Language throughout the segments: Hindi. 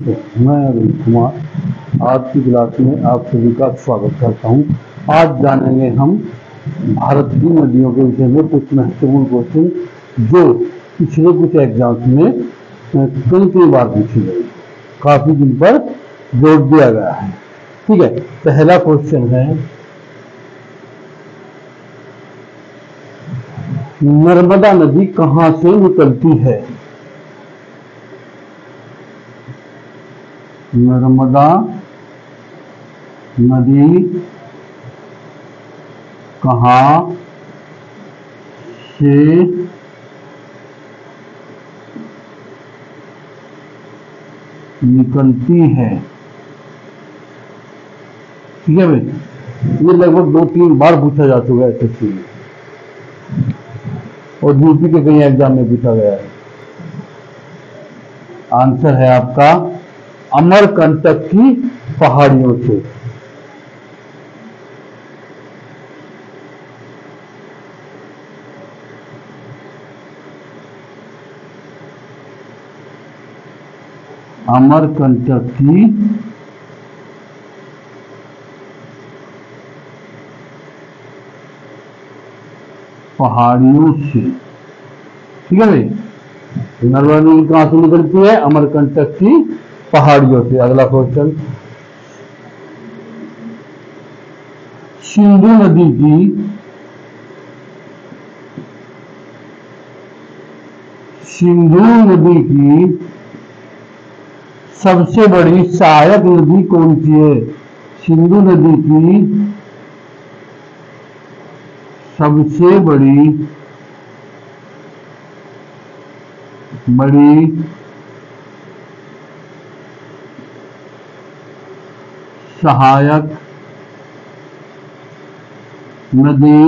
मैं अरुण कुमार आज की क्लास में आप सभी का स्वागत करता हूँ। आज जानेंगे हम भारत की नदियों के विषय में कुछ महत्वपूर्ण क्वेश्चन जो पिछले कुछ एग्ज़ाम्स में कई कई बार पूछे गए। काफ़ी दिन पर जोड़ दिया गया है। ठीक है, पहला क्वेश्चन है, नर्मदा नदी कहाँ से निकलती है? नर्मदा नदी कहाँ से निकलती है? ठीक है भाई? ये लगभग दो तीन बार पूछा जा चुका है एसएससी में और यूपी के कई एग्ज़ाम में पूछा गया है। आंसर है आपका अमरकंटक की पहाड़ियों से। अमरकंटक की पहाड़ियों से। ठीक है भाई? नर्मदा नदी कहाँ से निकलती है? अमरकंटक की पहाड़ियों से, अगला क्वेश्चन। सिंधु नदी की सिंधु नदी की सबसे बड़ी सहायक नदी कौन सी है? सिंधु नदी की सबसे बड़ी बड़ी सहायक नदी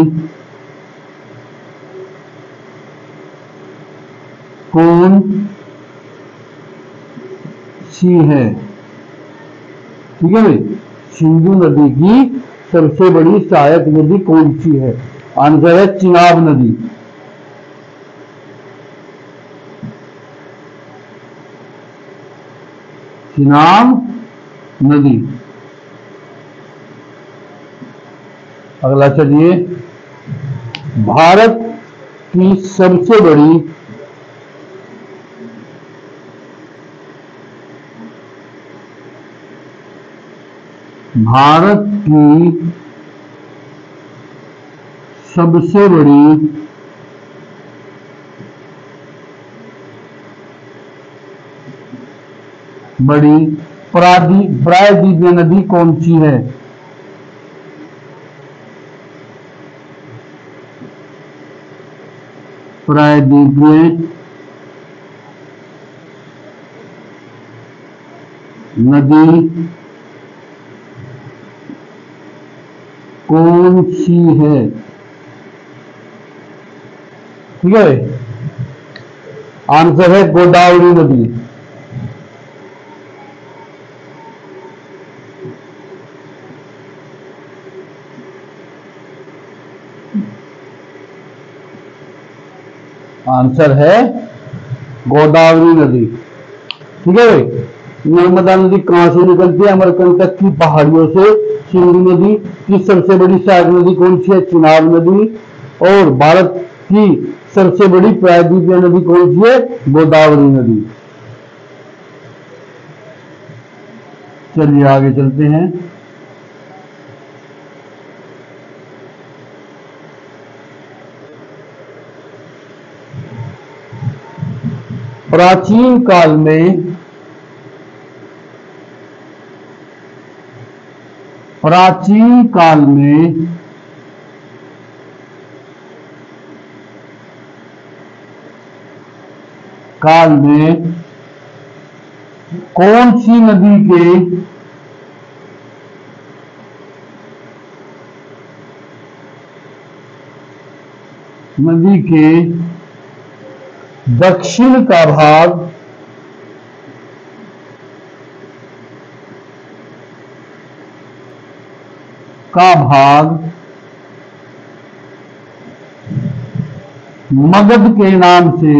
कौन सी है? ठीक है भाई? सिंधु नदी की सबसे बड़ी सहायक नदी कौन सी है? आंसर है चिनाब नदी। चिनाब नदी। अगला चलिए। भारत की सबसे बड़ी भारत की सबसे बड़ी बड़ी प्रादी प्रायद्वीपीय नदी कौन सी है? प्रायद्वीपीय नदी कौन सी है? ठीक है? आंसर है गोदावरी नदी। आंसर है गोदावरी नदी। ठीक है नर्मदा नदी कहाँ से निकलती है? अमरकंटक की पहाड़ियों से। सिंधु नदी की सबसे बड़ी सहायक नदी कौन सी है? चिनाब नदी। और भारत की सबसे बड़ी प्रायद्वीपीय नदी कौन सी है? गोदावरी नदी। चलिए आगे चलते हैं। प्राचीन काल में प्राचीन काल में काल में कौन सी नदी के नदी के दक्षिण का भाग का भाग मगध के नाम से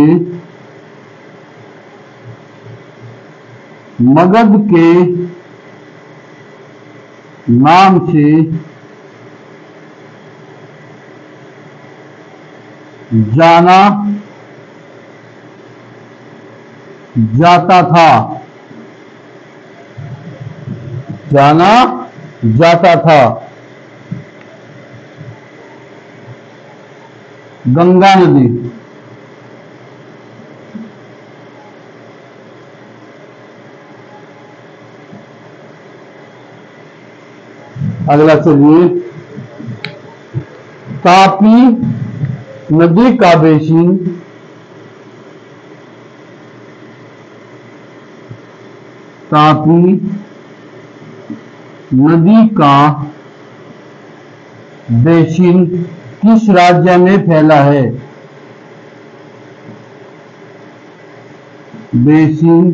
मगध के नाम से जाना जाता था। जाना जाता था। गंगा नदी। अगला चलिए। तापी नदी का बेसिन तापी नदी का बेसिन किस राज्य में फैला है? बेसिन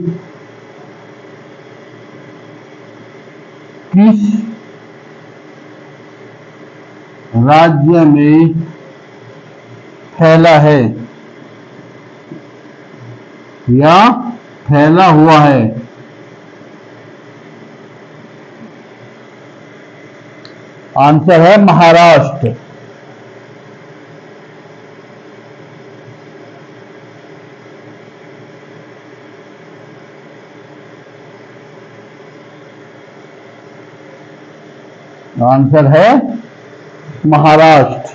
किस राज्य में फैला है? या फैला हुआ है? आंसर है महाराष्ट्र। आंसर है महाराष्ट्र।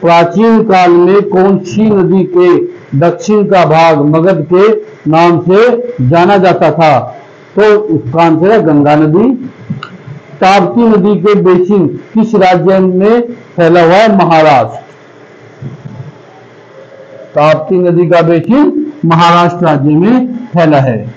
प्राचीन काल में कौन सी नदी के दक्षिण का भाग मगध के नाम से जाना जाता था? तो उसका आंसर है गंगा नदी। ताप्ती नदी के बेसिन किस राज्य में फैला हुआ है? महाराष्ट्र। ताप्ती नदी का बेसिन महाराष्ट्र राज्य में फैला है।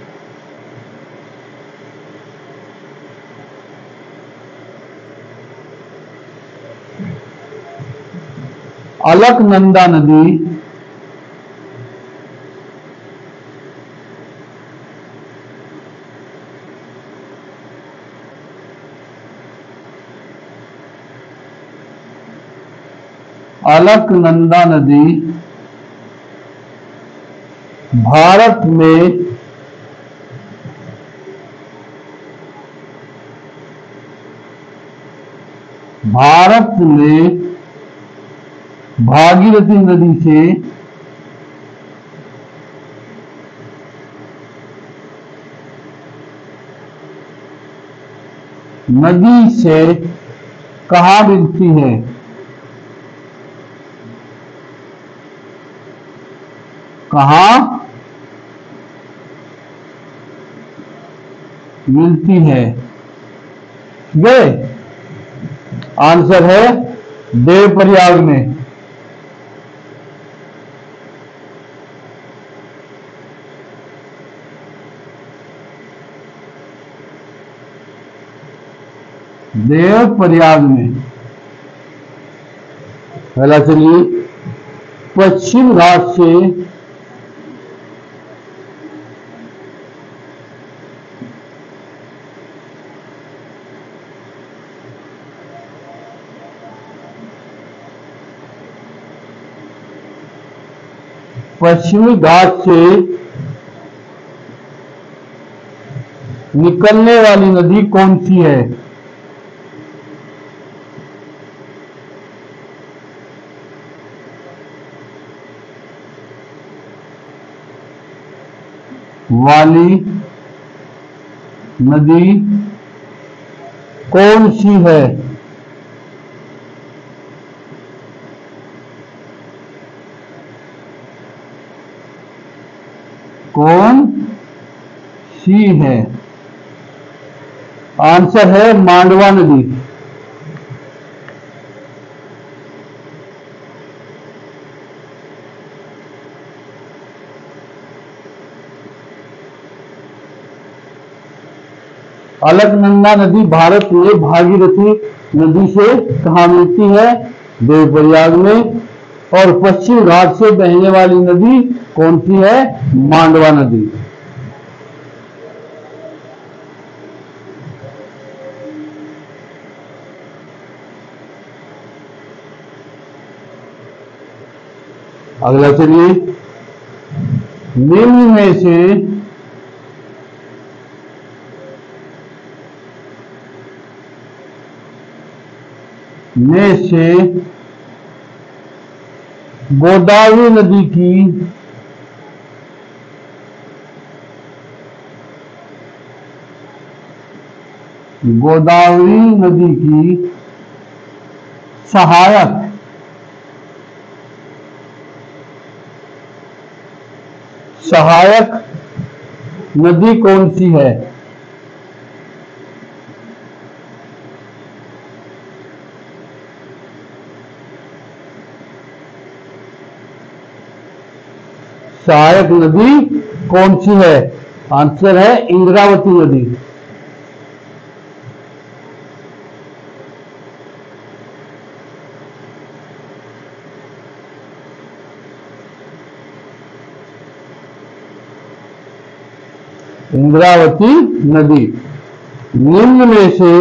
अलकनंदा नदी अलकनंदा नदी भारत में भारत में भागीरथी नदी से नदी से कहा मिलती है? कहा? मिलती है। गए आंसर है देव प्रयाग में। देव प्रयाग में। पहला चलिए पश्चिम घाट से पश्चिमी घाट से निकलने वाली नदी कौन सी है? वाली नदी कौन सी है? कौन सी है? आंसर है मांडवा नदी। अलकनंदा नदी भारत में भागीरथी नदी से कहा मिलती है? देवप्रयाग में। और पश्चिम घाट से बहने वाली नदी कौन सी है? मांडवा नदी। अगला चलिए। निम्न में से में से गोदावरी नदी की गोदावरी नदी की सहायक सहायक नदी कौन सी है? सहायक नदी कौन सी है? आंसर है इंद्रावती नदी। इंद्रावती नदी। निम्न में से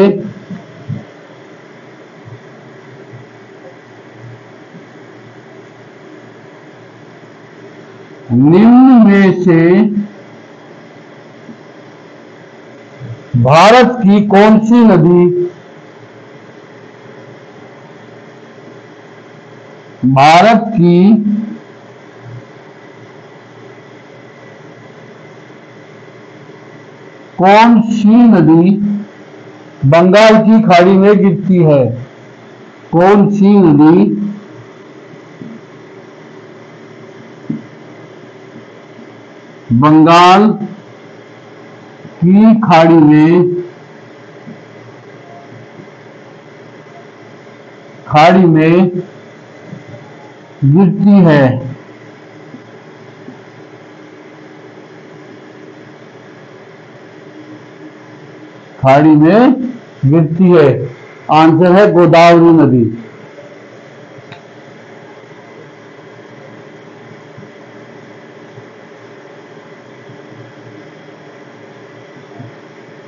निम्न में से भारत की कौन सी नदी? भारत की कौन सी नदी बंगाल की खाड़ी में गिरती है? कौन सी नदी? बंगाल की खाड़ी में खाड़ी में गिरती है। खाड़ी में गिरती है। आंसर है गोदावरी नदी।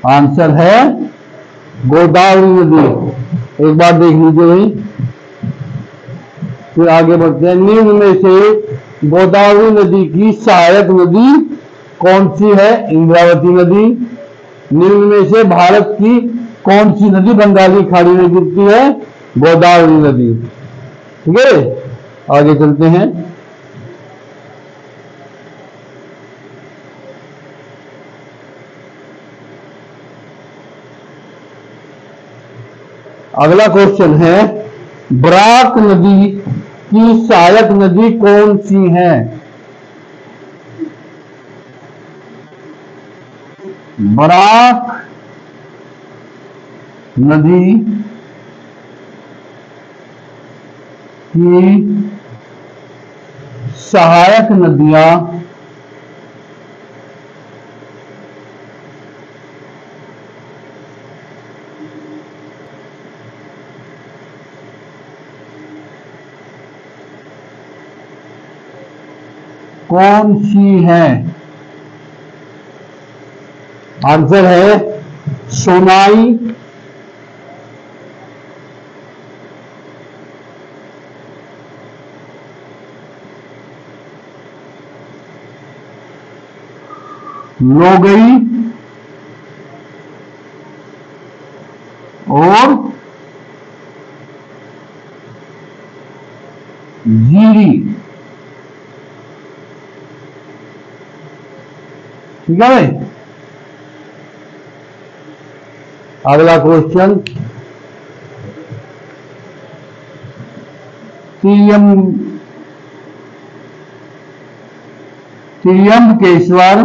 आंसर है गोदावरी नदी। एक बार देख लीजिए भाई। फिर आगे बढ़ते हैं। निम्न में से गोदावरी नदी की सहायक नदी कौन सी है? इंद्रावती नदी। निम्न में से भारत की कौन सी नदी बंगाली खाड़ी में गिरती है? गोदावरी नदी। ठीक है? आगे चलते हैं। अगला क्वेश्चन है, ब्राक नदी की सहायक नदी कौन सी है? बराक नदी की सहायक नदियाँ कौन सी है? आंसर है सोनाई। लोगई और जीरी। ठीक है? भाई अगला क्वेश्चन सीएम त्रियंबकेश्वर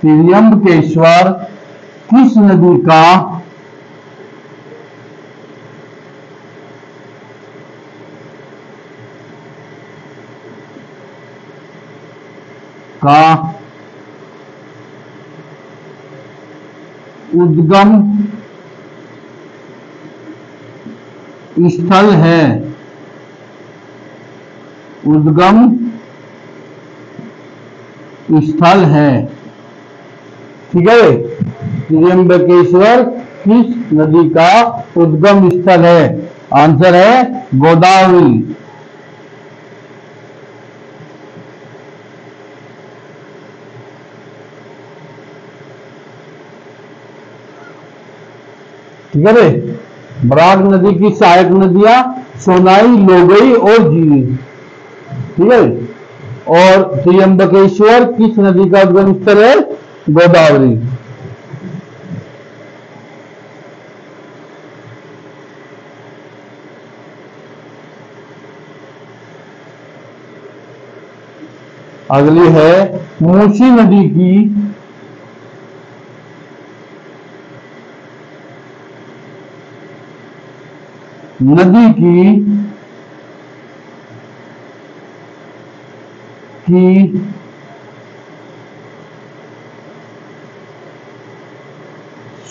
त्रियंबकेश्वर किस नदी का उद्गम स्थल है। उद्गम स्थल है। ठीक है? त्रियंबकेश्वर किस नदी का उद्गम स्थल है? आंसर है गोदावरी। ठीक है रे बराक नदी की सहायक नदियाँ सोनाई, लोगई और जीरी। ठीक है? और त्रियंबकेश्वर, किस नदी का उद्गम स्थल है? गोदावरी। अगली है मूसी नदी की नदी की की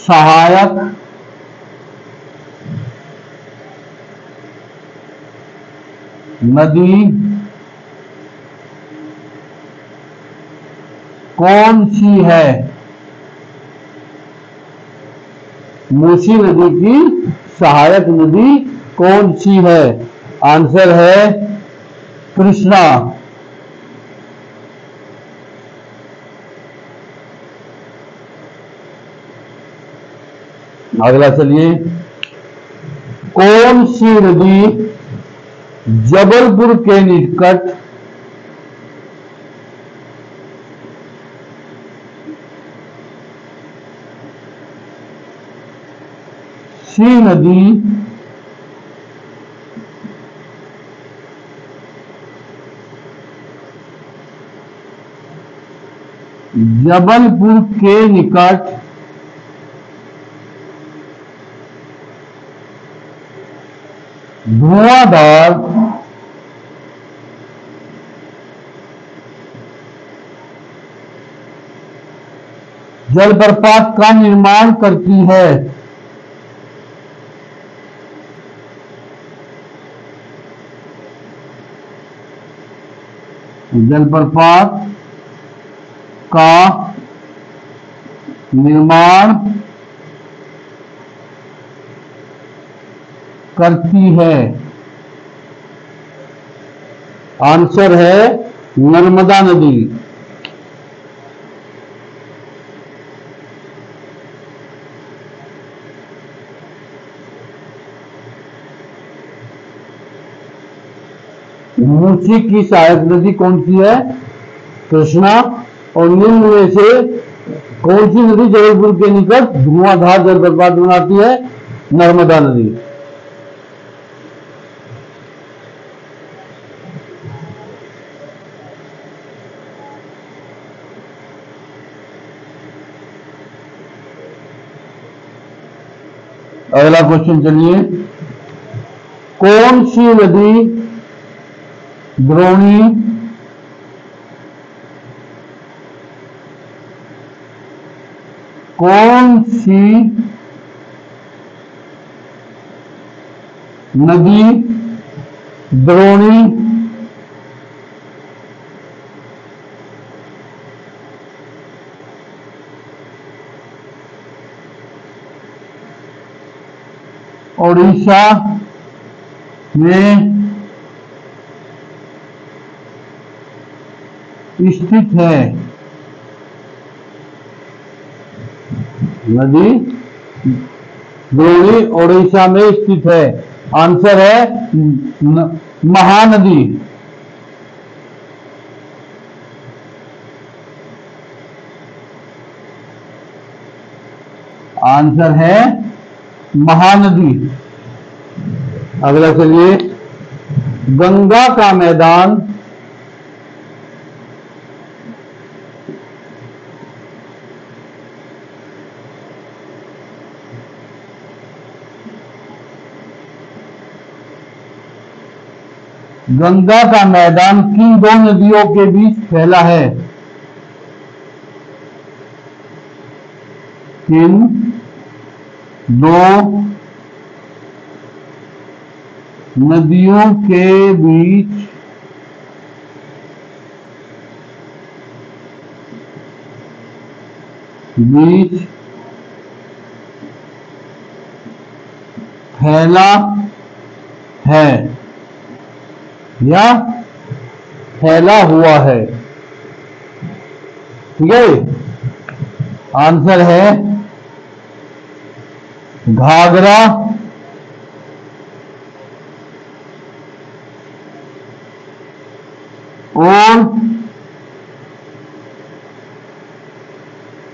सहायक नदी कौन सी है? मूसी नदी की सहायक नदी कौन सी है? आंसर है कृष्णा। अगला चलिए। कौन सी नदी जबलपुर के निकट सी नदी जबलपुर के निकट धुआंधार जलप्रपात का निर्माण करती है। जलप्रपात का निर्माण करती है। आंसर है नर्मदा नदी। मूची की सहायक नदी कौन सी है? कृष्णा। और निम्न में से कौन सी नदी जबलपुर के निकट धुआंधार जलप्रपात बनाती है? नर्मदा नदी। अगला क्वेश्चन चलिए। कौन सी नदी द्रोणी कौन सी नदी द्रोणी ओडिशा में स्थित है? नदी द्रोणी ओडिशा में स्थित है। आंसर है महानदी। आंसर है महानदी। अगला चलिए, गंगा का मैदान गंगा का मैदान किन दो नदियों के बीच फैला है? किन दो नदियों के बीच बीच फैला है। या फैला हुआ है। ठीक है आंसर है घाघरा। और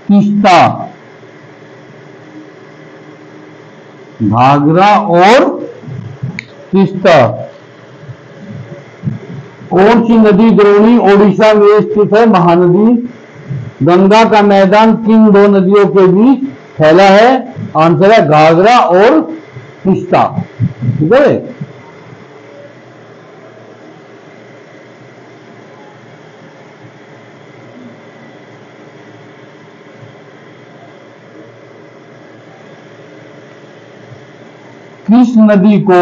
तीस्ता घाघरा और तीस्ता कौन सी नदी द्रोणी, ओडिशा में स्थित है, महानदी? गंगा का मैदान किन दो नदियों के बीच फैला है? आंसर है घाघरा और तीस्ता ठीक है? किस नदी को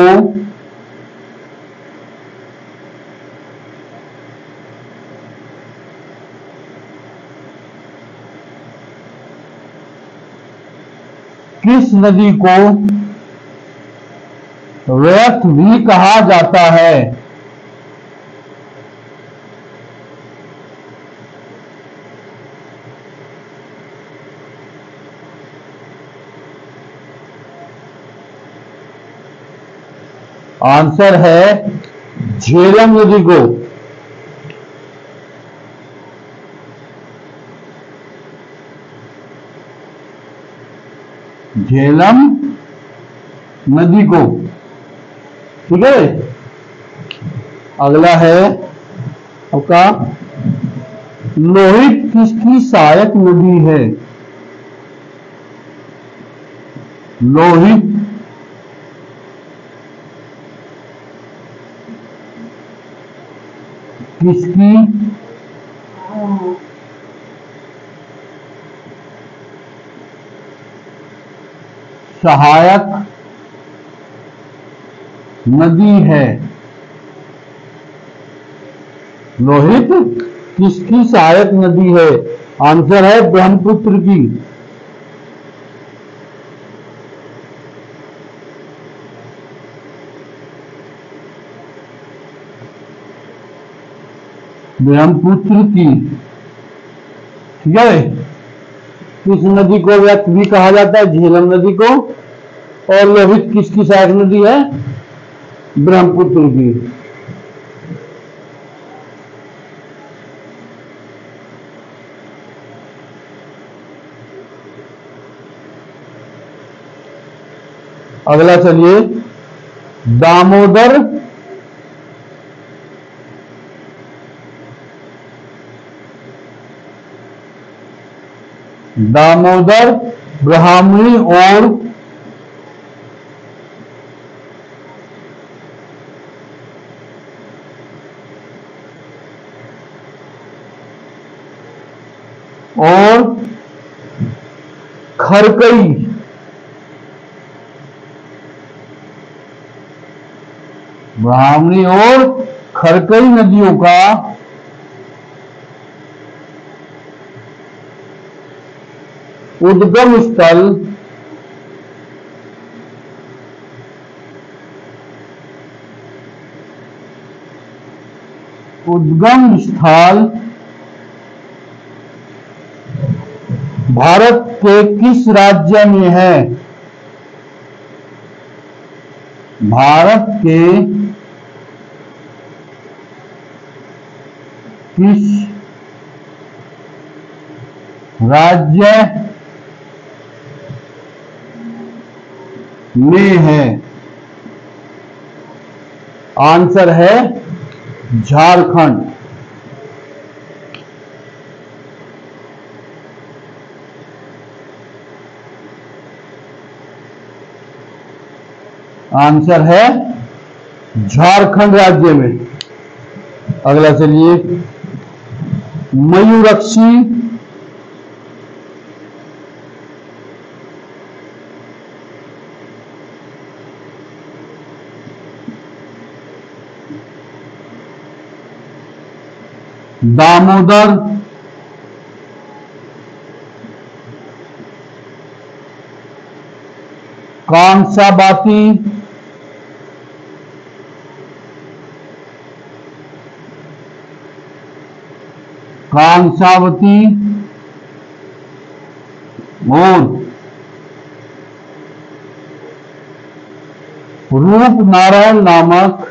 किस नदी को व्यर्थ भी कहा जाता है। आंसर है झेलम नदी को। झेलम नदी को। ठीक है? अगला है आपका, लोहित किसकी सहायक नदी है? लोहित। किसकी? सहायक नदी है। लोहित, किसकी सहायक नदी है? आंसर है ब्रह्मपुत्र की। ब्रह्मपुत्र की। ठीक है? किस नदी को व्यक्त भी कहा जाता है? झेलम नदी को। और लोहित किसकी सहायक नदी है? ब्रह्मपुत्र की। अगला चलिए, दामोदर दामोदर ब्राह्मणी और और खरकई। ब्राह्मणी और खरकई नदियों का उद्गम स्थल उद्गम स्थल भारत के किस राज्य में है? भारत के किस राज्य में है। आंसर है झारखंड। आंसर है झारखंड राज्य में। अगला चलिए। मयूरक्षी दामोदर कांसाबाती कांसावती और रूप नारायण नामक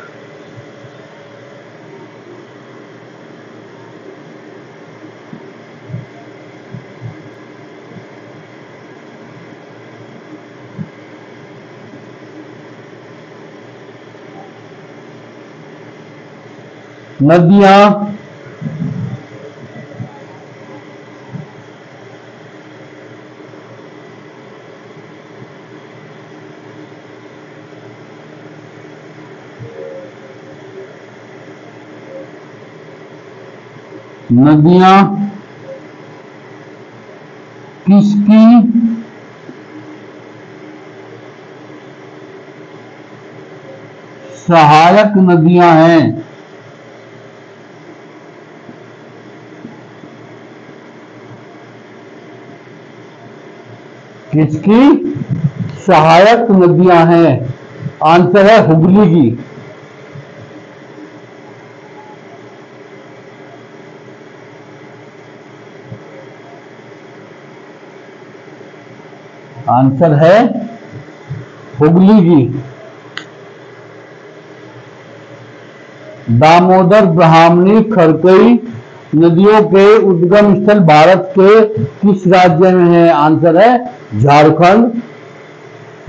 नदियाँ नदियाँ किसकी? सहायक नदियाँ हैं। किसकी? सहायक नदियाँ हैं। आंसर है हुगली की आंसर है हुगली की दामोदर ब्राह्मणी खरकई नदियों के उद्गम स्थल भारत के किस राज्य में है? आंसर है झारखंड।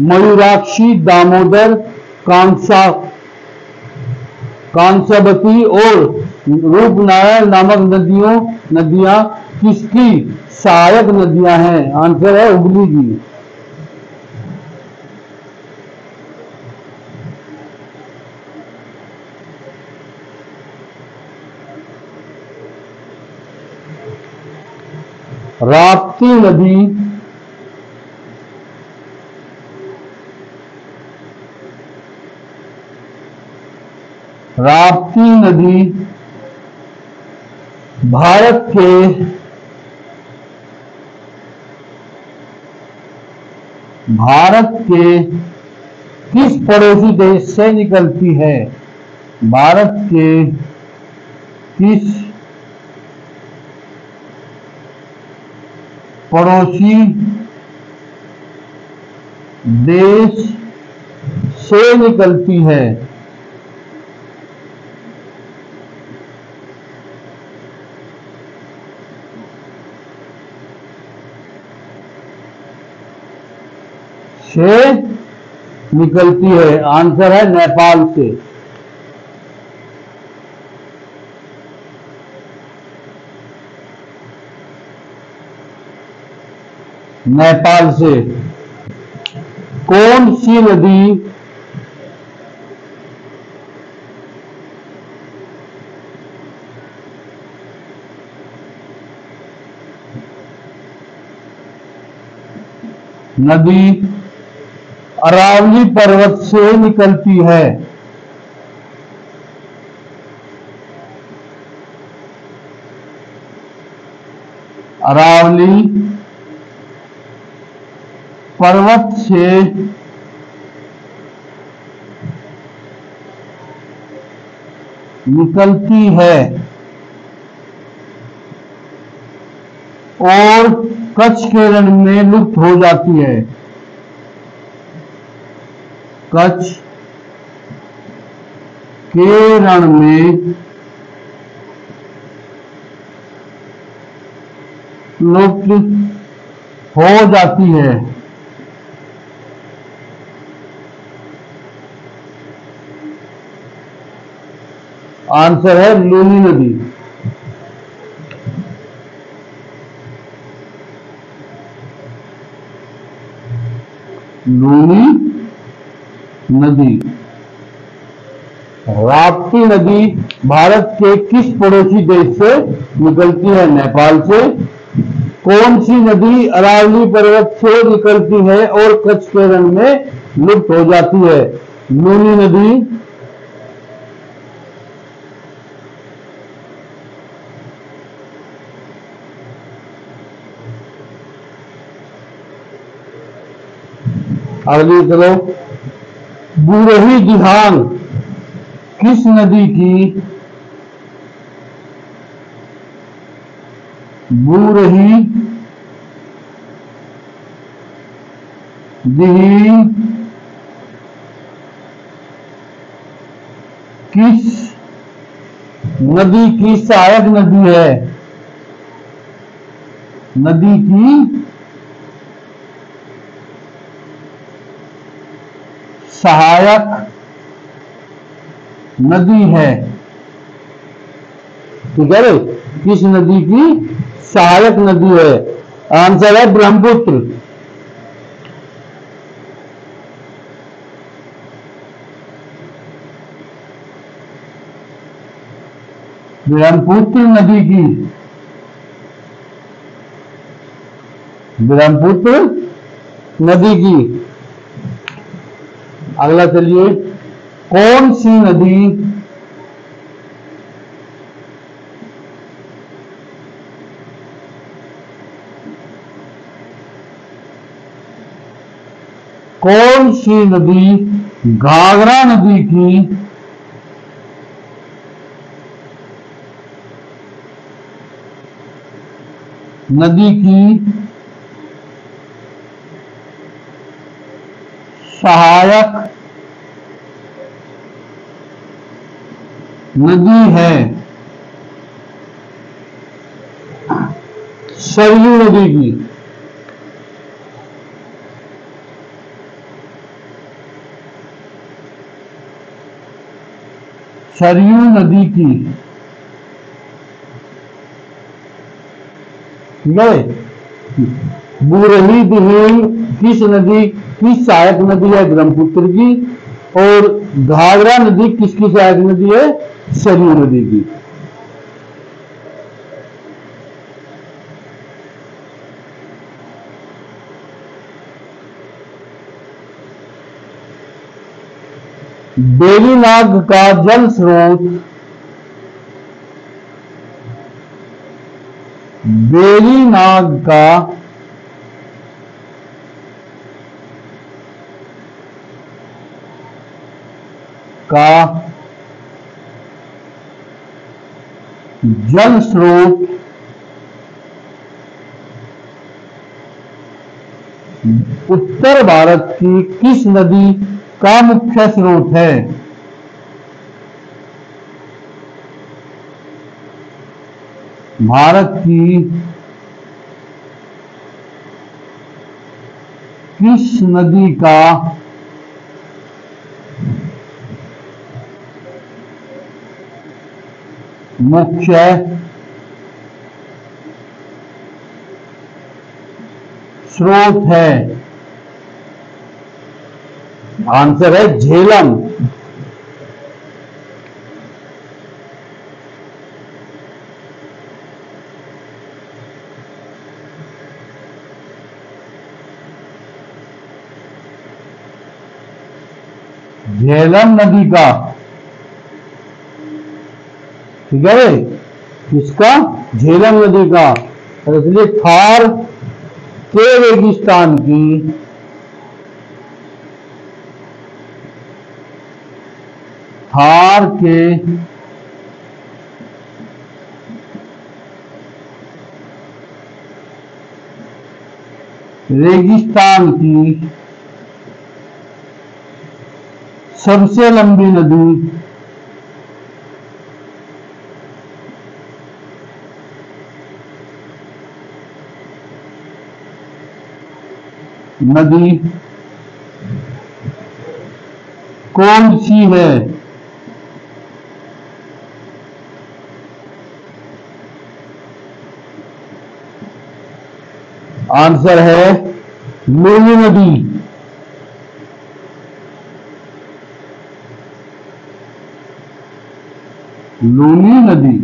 मयूराक्षी, दामोदर, कांसा, कांसावती और रूपनारायण नामक नदियों, नदियाँ, किसकी? सहायक नदियाँ हैं। आंसर है हुगली की राप्ती नदी राप्ती नदी भारत के भारत के किस पड़ोसी देश से निकलती है? भारत के किस पड़ोसी देश से निकलती है। से निकलती है। आंसर है नेपाल से। नेपाल से। कौन सी नदी नदी अरावली पर्वत से निकलती है? अरावली पर्वत से निकलती है। और कच्छ के रण में लुप्त हो जाती है। कच्छ के रण में लुप्त हो जाती है। आंसर है लूनी नदी। लूनी नदी। राप्ती नदी भारत के किस पड़ोसी देश से निकलती है? नेपाल से। कौन सी नदी अरावली पर्वत से निकलती है और कच्छ के रण में लुप्त हो जाती है? लूनी नदी अगली चलो बुरही दिहांग किस नदी की? बुरही दिही किस नदी की सहायक नदी है? नदी की सहायक नदी है। ठीक है किस नदी की? सहायक नदी है। आंसर है ब्रह्मपुत्र। ब्रह्मपुत्र नदी की। ब्रह्मपुत्र नदी की। अगला चलिए कौन सी नदी कौन सी नदी घाघरा नदी की नदी की सहायक नदी है। सरयू नदी की सरयू नदी की है बुरही दिहीन किस नदी की सहायक नदी है ब्रह्मपुत्र की? और घाघरा नदी किसकी सहायक नदी है? सरयू नदी की। बेरीनाग का जल स्रोत बेरीनाग का का जल स्रोत उत्तर भारत की किस नदी का मुख्य स्रोत है? भारत की किस नदी का मुख्य स्रोत है। आंसर है झेलम। झेलम नदी का ठीक है किसका? झेलम नदी का। और इसलिए थार के रेगिस्तान की थार के रेगिस्तान की सबसे लंबी नदी नदी कौन सी है? आंसर है लूनी नदी। लूनी नदी।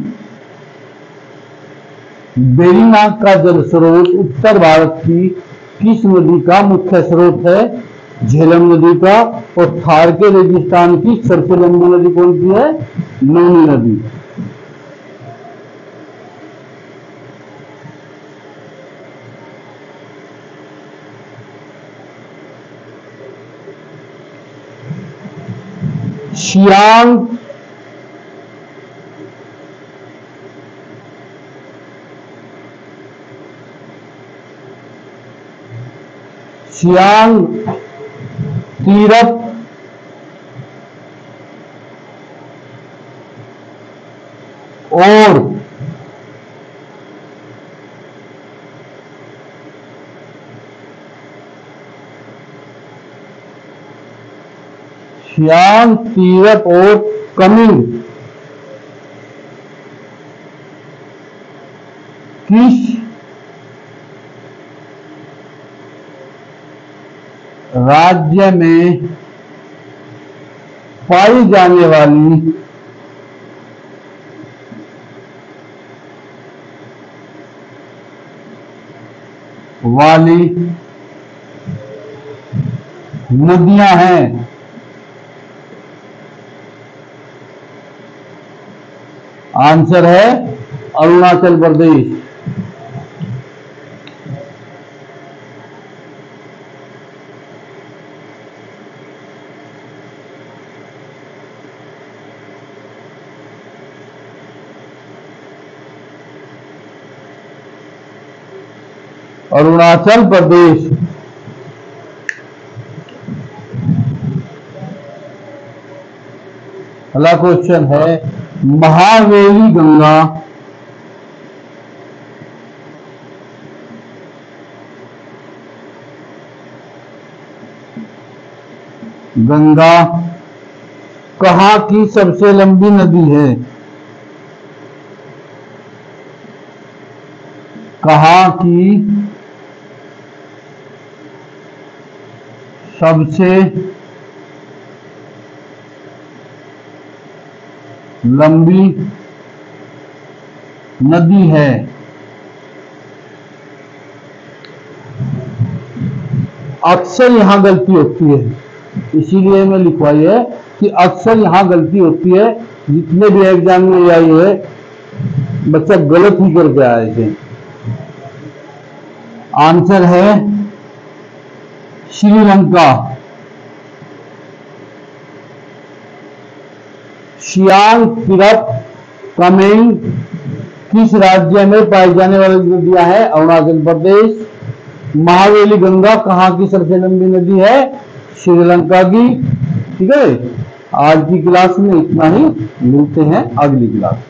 बेरीनाग का जल स्रोत उत्तर भारत की किस नदी का मुख्य स्रोत है झेलम नदी का और थार के रेगिस्तान की सबसे लंबी नदी कौन सी है? लूनी नदी। शियांग सियांग तीरथ और श्याम तीरथ और कमिंग। किस राज्य में पाई जाने वाली वाली नदियाँ हैं। आंसर है अरुणाचल प्रदेश। अरुणाचल प्रदेश। अगला क्वेश्चन है, महावेली गंगा। गंगा कहा की सबसे लंबी नदी है? कहा की सबसे लंबी नदी है। अक्सर यहाँ गलती होती है। इसीलिए मैं लिखवाई है कि अक्सर यहाँ गलती होती है। जितने भी एग्ज़ाम में आई है, बच्चा गलत ही करके आए थे। आंसर है श्रीलंका। शियांग तिरप कमेंग किस राज्य में पाई जाने वाली नदियाँ हैं? अरुणाचल प्रदेश महावेली गंगा, कहाँ की सबसे लंबी नदी है? श्रीलंका की। ठीक है? आज की क्लास में इतना ही। मिलते हैं अगली क्लास